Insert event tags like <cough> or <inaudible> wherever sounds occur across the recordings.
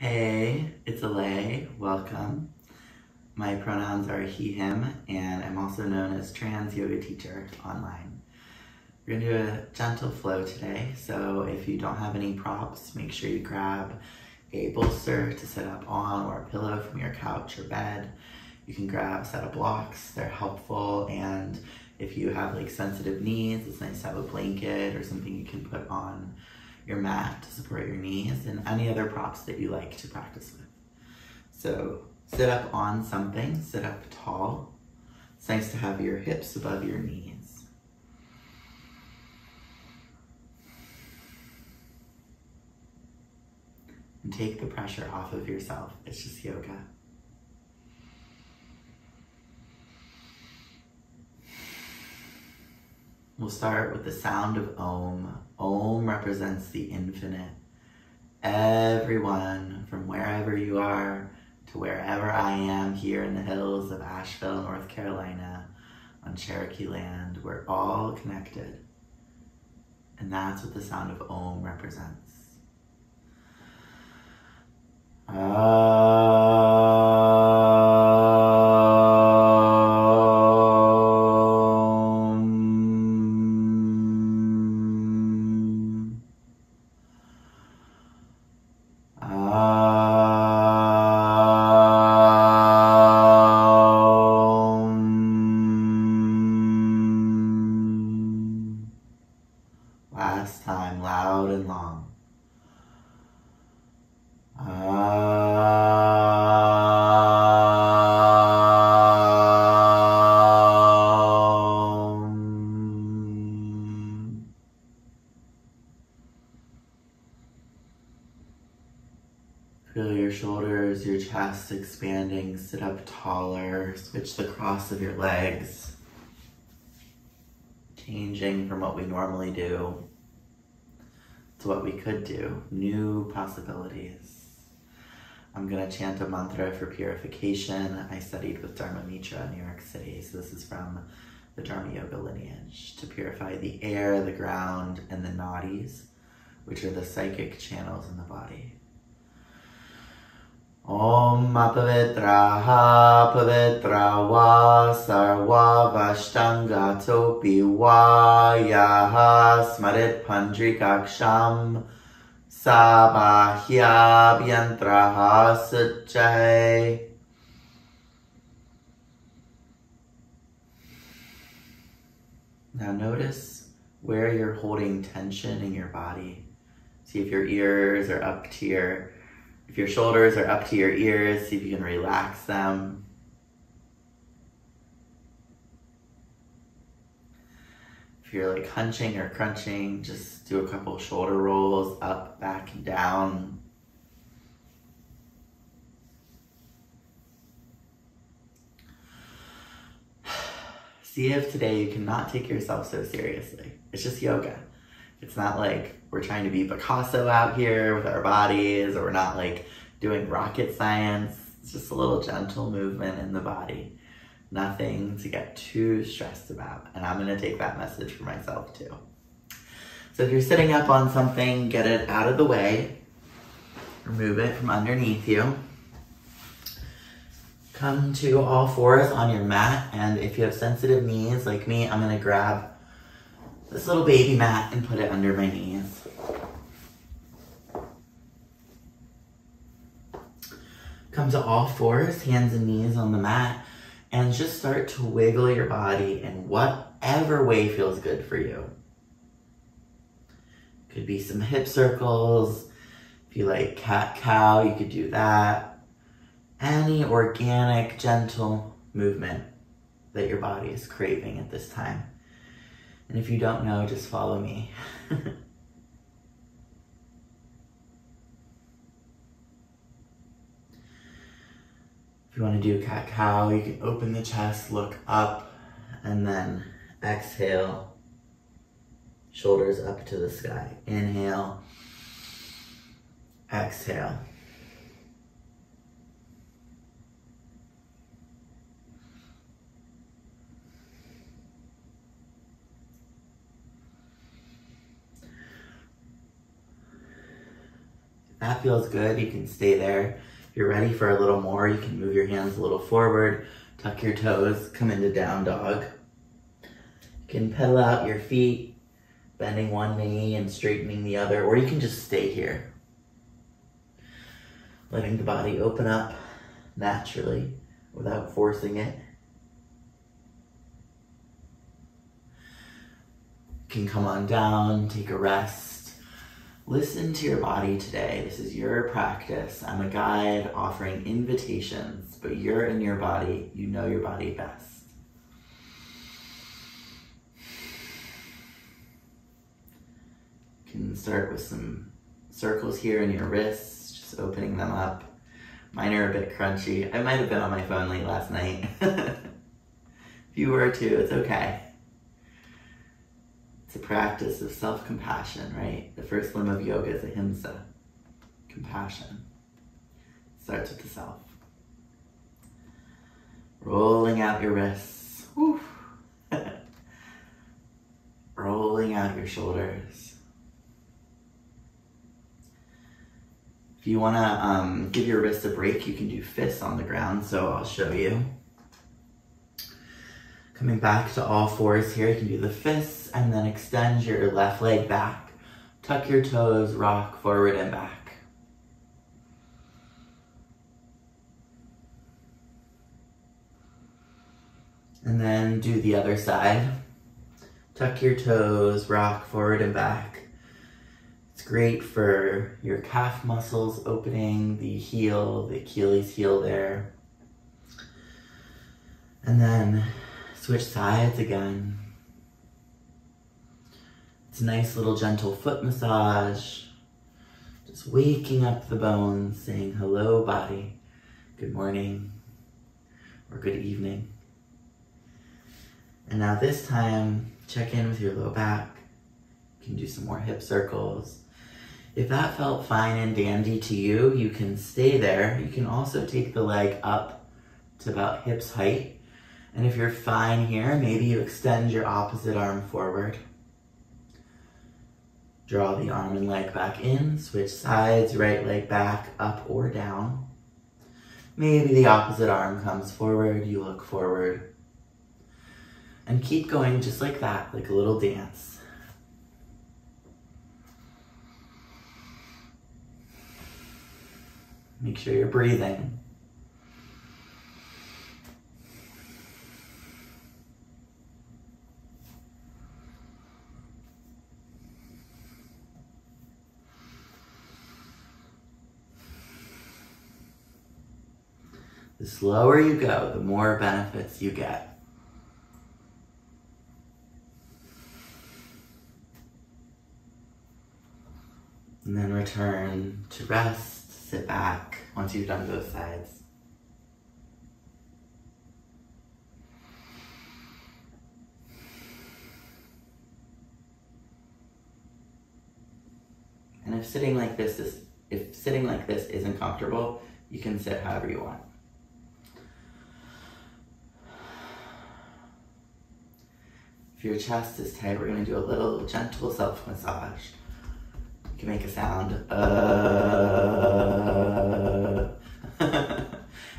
Hey, it's Alay. Welcome. My pronouns are he, him, and I'm also known as trans yoga teacher online. We're gonna do a gentle flow today, so if you don't have any props, make sure you grab a bolster to sit up on or a pillow from your couch or bed. You can grab a set of blocks, they're helpful, and if you have like sensitive knees, it's nice to have a blanket or something you can put on your mat to support your knees and any other props that you like to practice with. So sit up on something, sit up tall. It's nice to have your hips above your knees. And take the pressure off of yourself. It's just yoga. We'll start with the sound of Om. Om represents the infinite. Everyone, from wherever you are to wherever I am here in the hills of Asheville, North Carolina, on Cherokee land, we're all connected. And that's what the sound of Om represents. Om. Feel your shoulders, your chest expanding. Sit up taller. Switch the cross of your legs. Changing from what we normally do to what we could do. New possibilities. I'm going to chant a mantra for purification. I studied with Dharma Mitra in New York City, so this is from the Dharma Yoga lineage to purify the air, the ground, and the nadis, which are the psychic channels in the body. Om apavitraha pavitra va sarva vashtanga topi va yaha smarit pandrikaksham sabahya suchay. Now notice where you're holding tension in your body. See if your ears are up to your if your shoulders are up to your ears, see if you can relax them. If you're like hunching or crunching, just do a couple shoulder rolls up, back, and down. <sighs> See if today you cannot take yourself so seriously. It's just yoga. It's not like we're trying to be Picasso out here with our bodies, or we're not like doing rocket science. It's just a little gentle movement in the body. Nothing to get too stressed about. And I'm gonna take that message for myself too. So if you're sitting up on something, get it out of the way. Remove it from underneath you. Come to all fours on your mat. And if you have sensitive knees like me, I'm gonna grab this little baby mat and put it under my knees. Come to all fours, hands and knees on the mat, and just start to wiggle your body in whatever way feels good for you. Could be some hip circles. If you like cat cow, you could do that. Any organic, gentle movement that your body is craving at this time. And if you don't know, just follow me. <laughs> you want to do cat cow, you can open the chest, look up, and then exhale. Shoulders up to the sky. Inhale. Exhale. that feels good. You can stay there. If you're ready for a little more, you can move your hands a little forward, tuck your toes, come into down dog. You can pedal out your feet, bending one knee and straightening the other, or you can just stay here. Letting the body open up naturally without forcing it. can come on down, take a rest. Listen to your body today. This is your practice. I'm a guide offering invitations, but you're in your body. You know your body best. You can start with some circles here in your wrists, just opening them up. Mine are a bit crunchy. I might have been on my phone late last night. <laughs> if you were too, it's okay. It's a practice of self-compassion, right? The first limb of yoga is ahimsa, compassion. Starts with the self. Rolling out your wrists. <laughs> Rolling out your shoulders. If you want to um, give your wrists a break, you can do fists on the ground, so I'll show you. Coming back to all fours here, you can do the fists and then extend your left leg back. Tuck your toes, rock forward and back. And then do the other side. Tuck your toes, rock forward and back. It's great for your calf muscles opening, the heel, the Achilles heel there. And then Switch sides again. It's a nice little gentle foot massage. Just waking up the bones, saying hello body, good morning, or good evening. And now this time, check in with your low back. You can do some more hip circles. If that felt fine and dandy to you, you can stay there. You can also take the leg up to about hips height and if you're fine here, maybe you extend your opposite arm forward. Draw the arm and leg back in, switch sides, right leg back, up or down. Maybe the opposite arm comes forward, you look forward. And keep going just like that, like a little dance. Make sure you're breathing. The slower you go, the more benefits you get. And then return to rest, sit back once you've done both sides. And if sitting like this is, if sitting like this isn't comfortable, you can sit however you want. If your chest is tight, we're gonna do a little gentle self massage. You can make a sound. Uh. <laughs>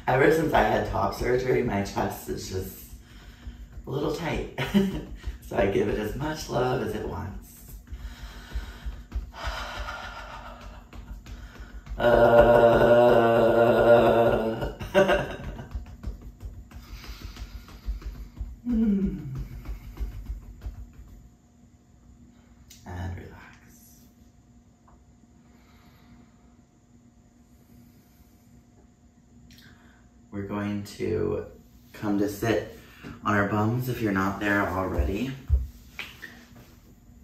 Ever since I had top surgery, my chest is just a little tight. <laughs> so I give it as much love as it wants. Uh. To come to sit on our bums if you're not there already.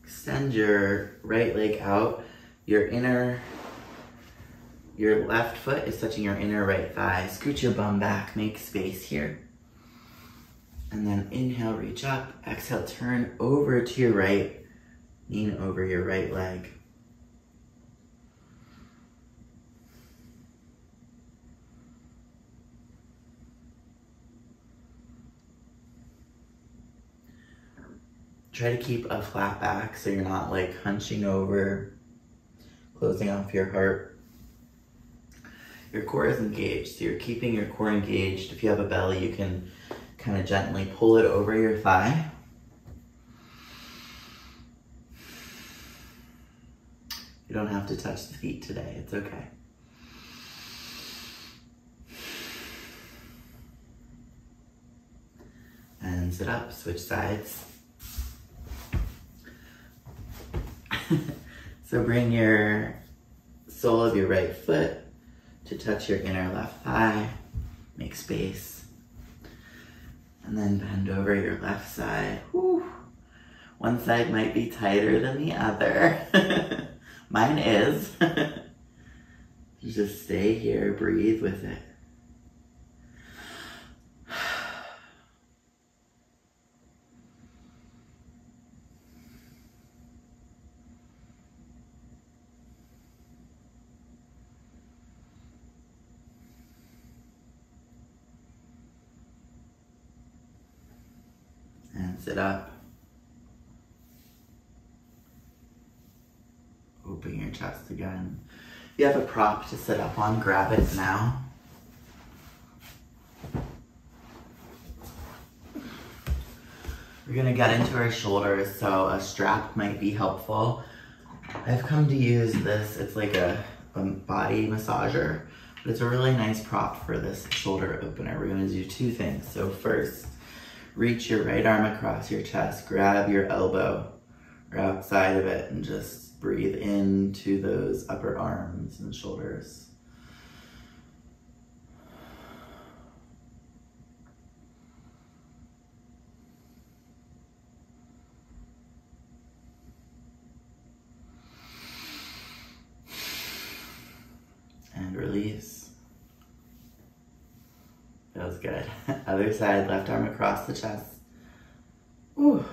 Extend your right leg out. Your inner, your left foot is touching your inner right thigh. Scoot your bum back, make space here. And then inhale, reach up. Exhale, turn over to your right. Lean over your right leg. Try to keep a flat back so you're not like hunching over, closing off your heart. your core is engaged. So you're keeping your core engaged. If you have a belly, you can kind of gently pull it over your thigh. You don't have to touch the feet today, it's okay. And sit up, switch sides. <laughs> so bring your sole of your right foot to touch your inner left thigh. Make space. And then bend over your left side. Whew. One side might be tighter than the other. <laughs> Mine is. <laughs> Just stay here, breathe with it. And sit up. Open your chest again. You have a prop to sit up on, grab it now. We're gonna get into our shoulders, so a strap might be helpful. I've come to use this, it's like a, a body massager, but it's a really nice prop for this shoulder opener. We're gonna do two things. So first, reach your right arm across your chest, grab your elbow or outside of it and just breathe into those upper arms and shoulders. And release. Feels good. <laughs> Other side, left arm across the chest. Ooh.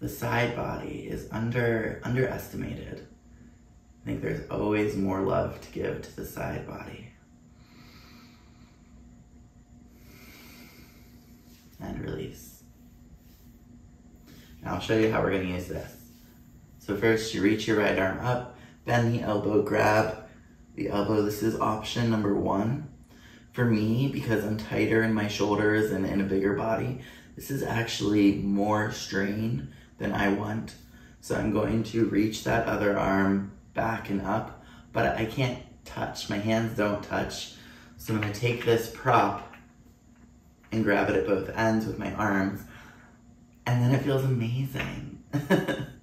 the side body is under underestimated. I think there's always more love to give to the side body. And release. Now I'll show you how we're gonna use this. So first you reach your right arm up, bend the elbow, grab the elbow. This is option number one. For me, because I'm tighter in my shoulders and in a bigger body, this is actually more strain than I want. So I'm going to reach that other arm back and up, but I can't touch. My hands don't touch. So I'm gonna take this prop and grab it at both ends with my arms. And then it feels amazing. <laughs>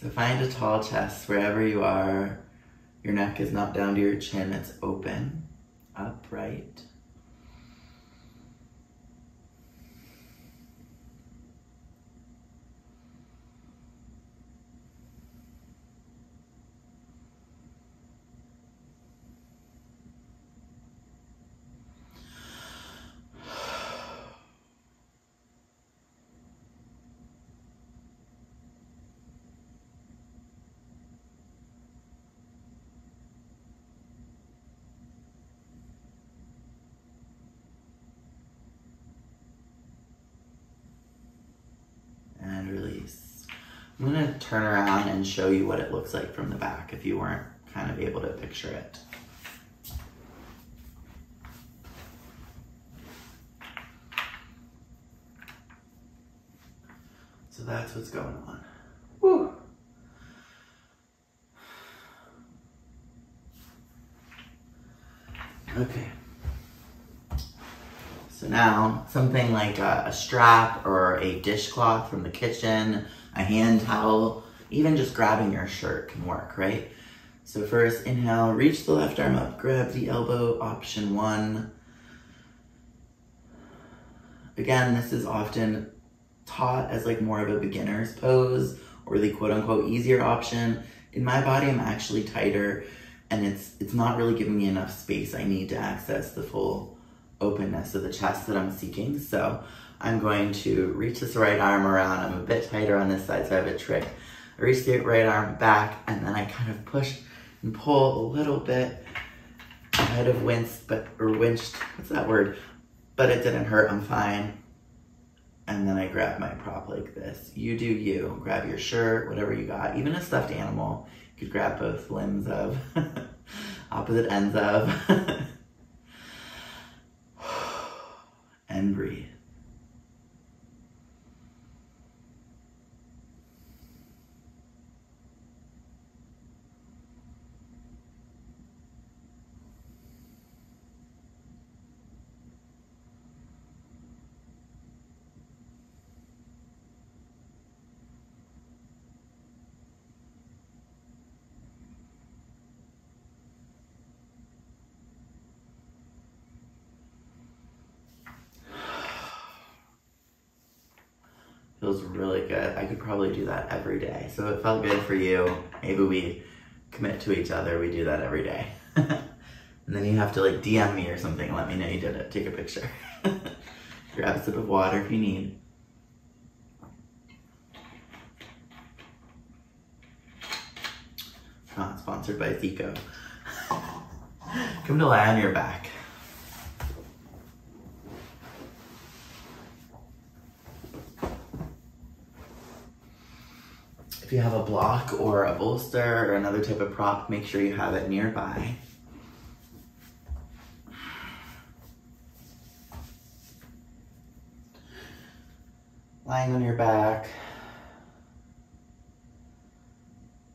so find a tall chest wherever you are. Your neck is not down to your chin, it's open, upright. I'm gonna turn around and show you what it looks like from the back if you weren't kind of able to picture it. So that's what's going on. Woo. Okay. So now something like a, a strap or a dishcloth from the kitchen a hand towel, even just grabbing your shirt can work, right? So first, inhale, reach the left arm up, grab the elbow, option one. Again, this is often taught as like more of a beginner's pose or the quote unquote easier option. In my body, I'm actually tighter and it's, it's not really giving me enough space I need to access the full openness of the chest that I'm seeking. So I'm going to reach this right arm around. I'm a bit tighter on this side, so I have a trick. I reach the right arm back, and then I kind of push and pull a little bit. I might have winced, but, or winched, what's that word? But it didn't hurt, I'm fine. and then I grab my prop like this. You do you. Grab your shirt, whatever you got. Even a stuffed animal, you could grab both limbs of, <laughs> opposite ends of, <laughs> and breathe. Feels really good. I could probably do that every day. So it felt good for you. Maybe we commit to each other. We do that every day. <laughs> and then you have to like DM me or something and let me know you did it. Take a picture. <laughs> Grab a sip of water if you need. Not sponsored by Zico. <laughs> Come to lie on your back. If you have a block or a bolster or another type of prop, make sure you have it nearby. Lying on your back,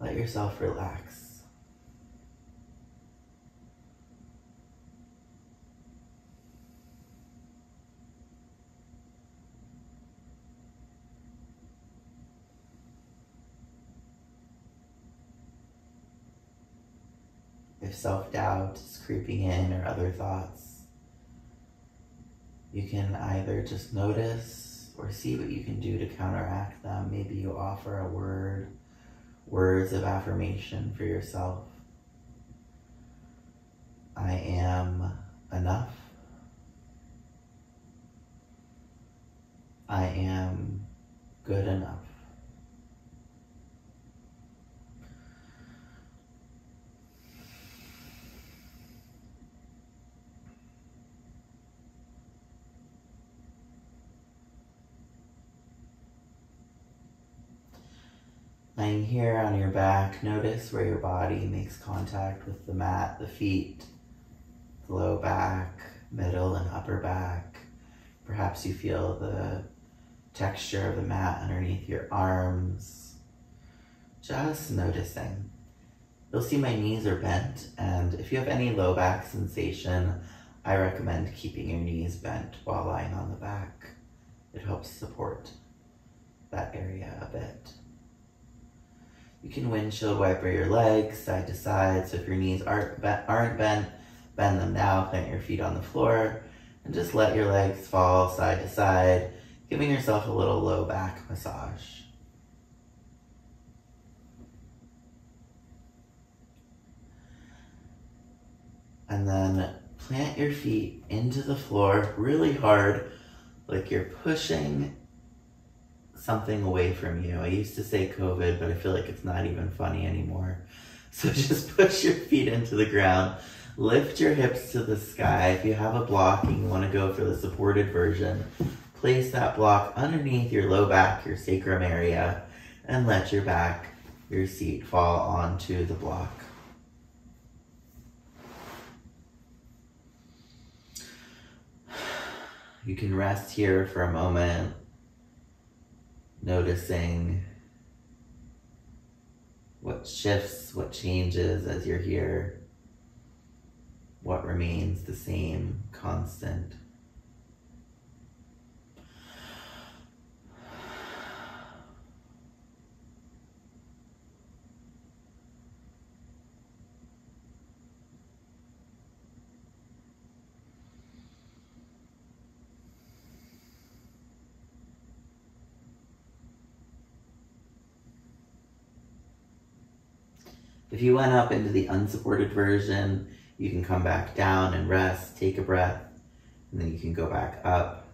let yourself relax. If self doubt is creeping in or other thoughts, you can either just notice or see what you can do to counteract them. Maybe you offer a word, words of affirmation for yourself. I am enough. I am good enough. Laying here on your back, notice where your body makes contact with the mat, the feet, the low back, middle and upper back. Perhaps you feel the texture of the mat underneath your arms. Just noticing. You'll see my knees are bent, and if you have any low back sensation, I recommend keeping your knees bent while lying on the back. It helps support that area a bit. You can windshield wiper your legs side to side. So if your knees aren't, aren't bent, bend them now, plant your feet on the floor, and just let your legs fall side to side, giving yourself a little low back massage. And then plant your feet into the floor really hard, like you're pushing something away from you. I used to say COVID, but I feel like it's not even funny anymore. <laughs> So just push your feet into the ground. Lift your hips to the sky. If you have a block and you want to go for the supported version, place that block underneath your low back, your sacrum area, and let your back, your seat fall onto the block. <sighs> You can rest here for a moment noticing what shifts, what changes as you're here, what remains the same, constant. If you went up into the unsupported version, you can come back down and rest, take a breath, and then you can go back up.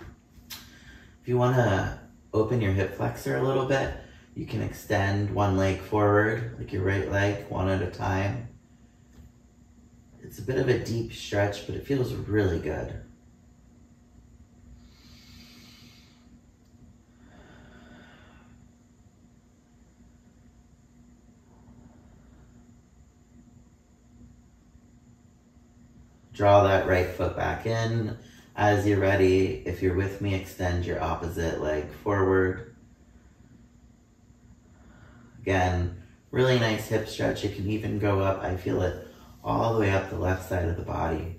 If you want to open your hip flexor a little bit, you can extend one leg forward, like your right leg, one at a time. It's a bit of a deep stretch, but it feels really good. Draw that right foot back in. As you're ready, if you're with me, extend your opposite leg forward. Again, really nice hip stretch. It can even go up, I feel it, all the way up the left side of the body.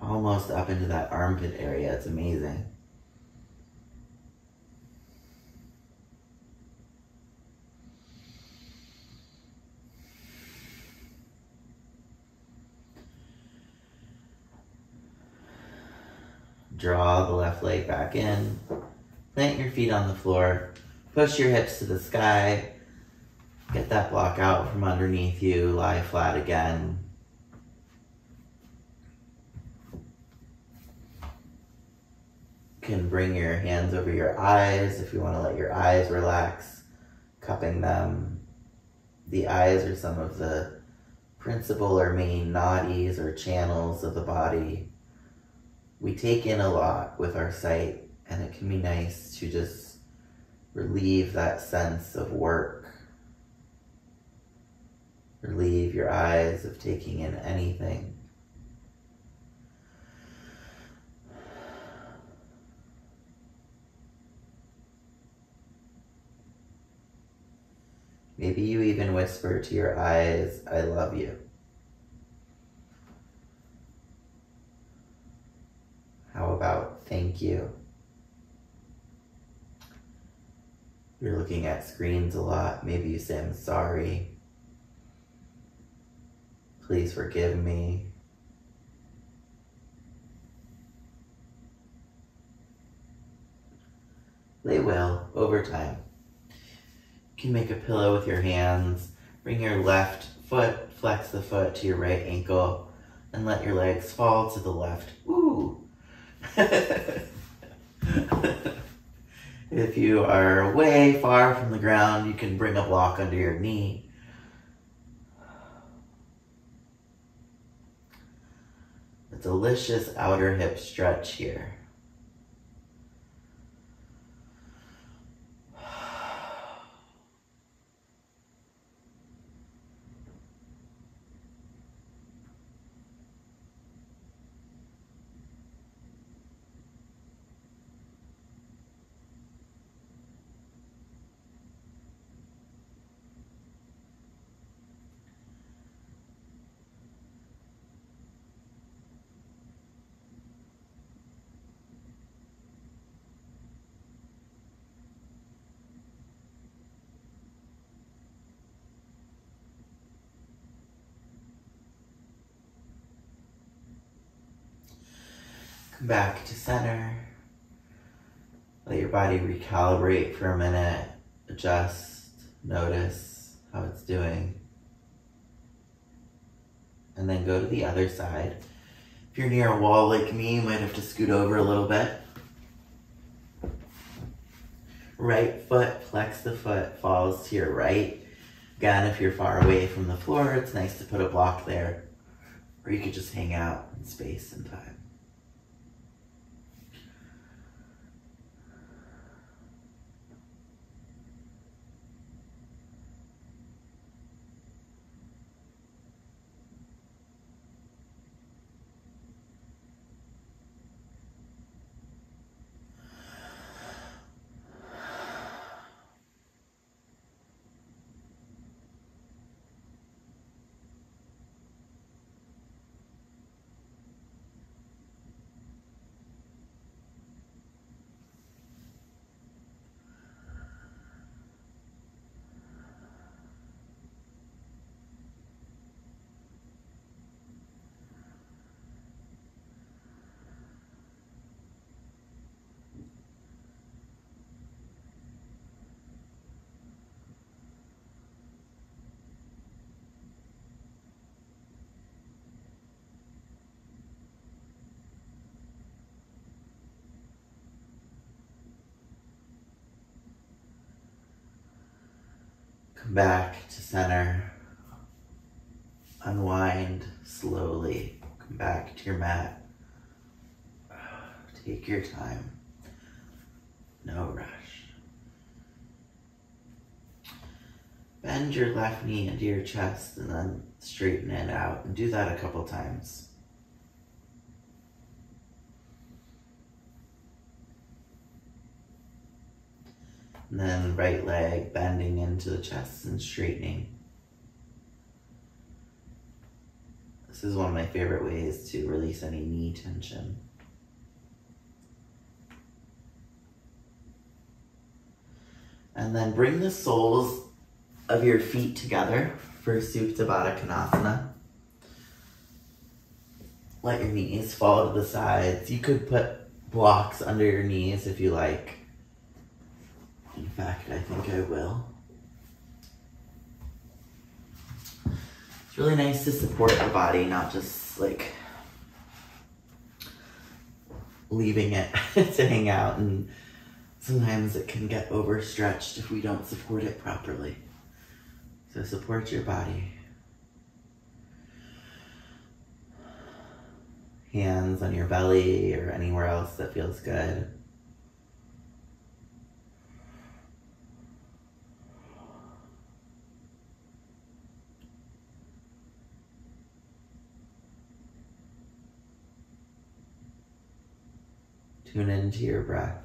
Almost up into that armpit area. It's amazing. Draw the left leg back in. Plant your feet on the floor. Push your hips to the sky. Get that block out from underneath you. Lie flat again. can bring your hands over your eyes if you want to let your eyes relax, cupping them. The eyes are some of the principal or main nadis or channels of the body we take in a lot with our sight, and it can be nice to just relieve that sense of work. Relieve your eyes of taking in anything. Maybe you even whisper to your eyes, I love you. How about thank you? You're looking at screens a lot. Maybe you say, I'm sorry. Please forgive me. They will, over time. You can make a pillow with your hands. Bring your left foot, flex the foot to your right ankle, and let your legs fall to the left. Ooh. <laughs> if you are way far from the ground, you can bring a block under your knee. A delicious outer hip stretch here. Back to center. Let your body recalibrate for a minute, adjust, notice how it's doing. And then go to the other side. If you're near a wall like me, you might have to scoot over a little bit. Right foot, flex the foot, falls to your right. Again, if you're far away from the floor, it's nice to put a block there. Or you could just hang out in space and time. Come back to center. unwind slowly. Come back to your mat. Take your time. No rush. Bend your left knee into your chest and then straighten it out. And do that a couple times. And then right leg bending into the chest and straightening. This is one of my favorite ways to release any knee tension. And then bring the soles of your feet together for Supta Baddha Konasana. Let your knees fall to the sides. You could put blocks under your knees if you like. In fact, I think I will. It's really nice to support the body, not just like leaving it <laughs> to hang out and sometimes it can get overstretched if we don't support it properly. So support your body. Hands on your belly or anywhere else that feels good. Tune into your breath.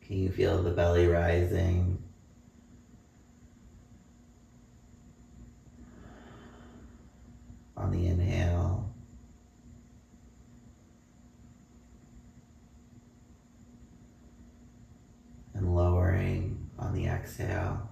Can you feel the belly rising? On the inhale. And lowering on the exhale.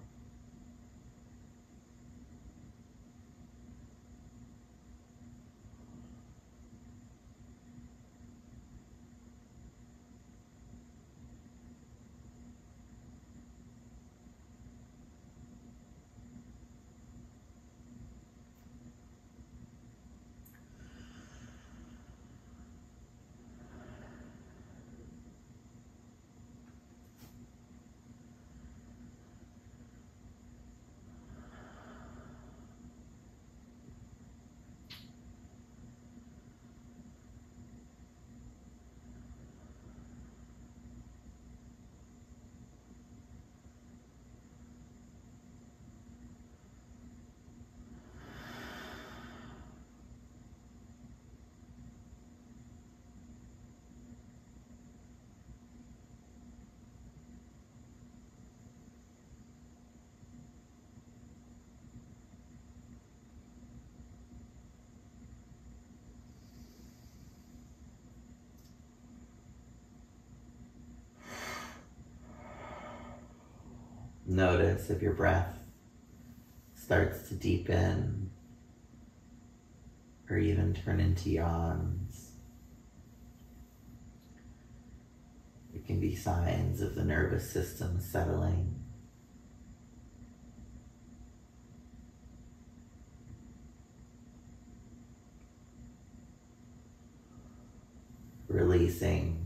Notice if your breath starts to deepen or even turn into yawns. It can be signs of the nervous system settling. Releasing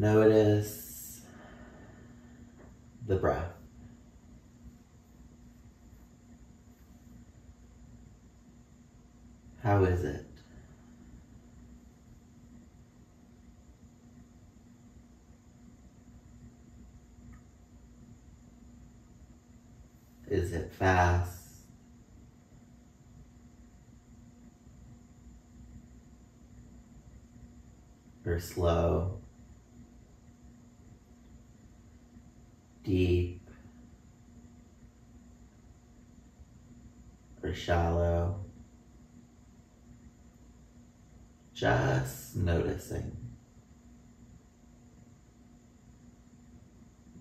Notice the breath. How is it? Is it fast? Or slow? Deep or shallow. Just noticing.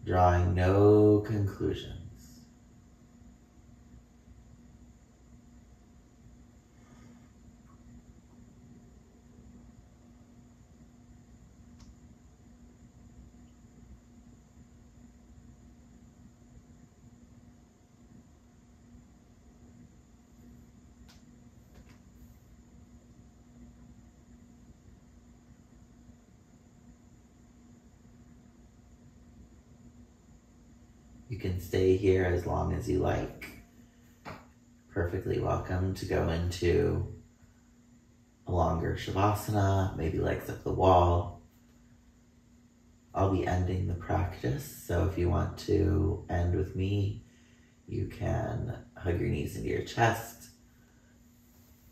Drawing no conclusions. Can stay here as long as you like. Perfectly welcome to go into a longer Shavasana, maybe legs up the wall. I'll be ending the practice, so if you want to end with me, you can hug your knees into your chest,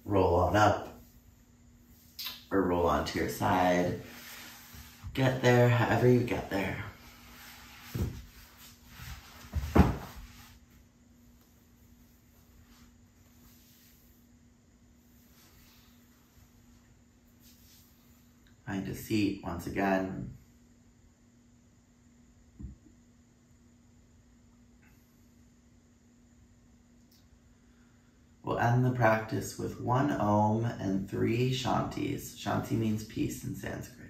roll on up, or roll onto your side. Get there however you get there. Seat once again. We'll end the practice with one Om and three Shantis. Shanti means peace in Sanskrit.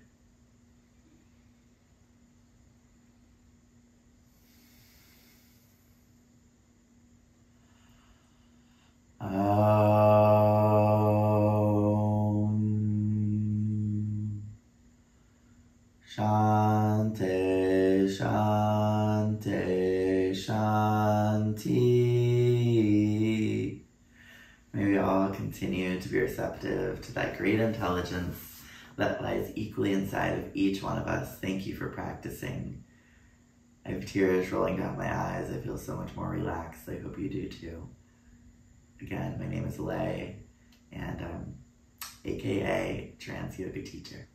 Receptive to that great intelligence that lies equally inside of each one of us. Thank you for practicing. I have tears rolling down my eyes. I feel so much more relaxed. I hope you do too. Again, my name is Lay, and um, I'm AKA Trans Yoga Teacher.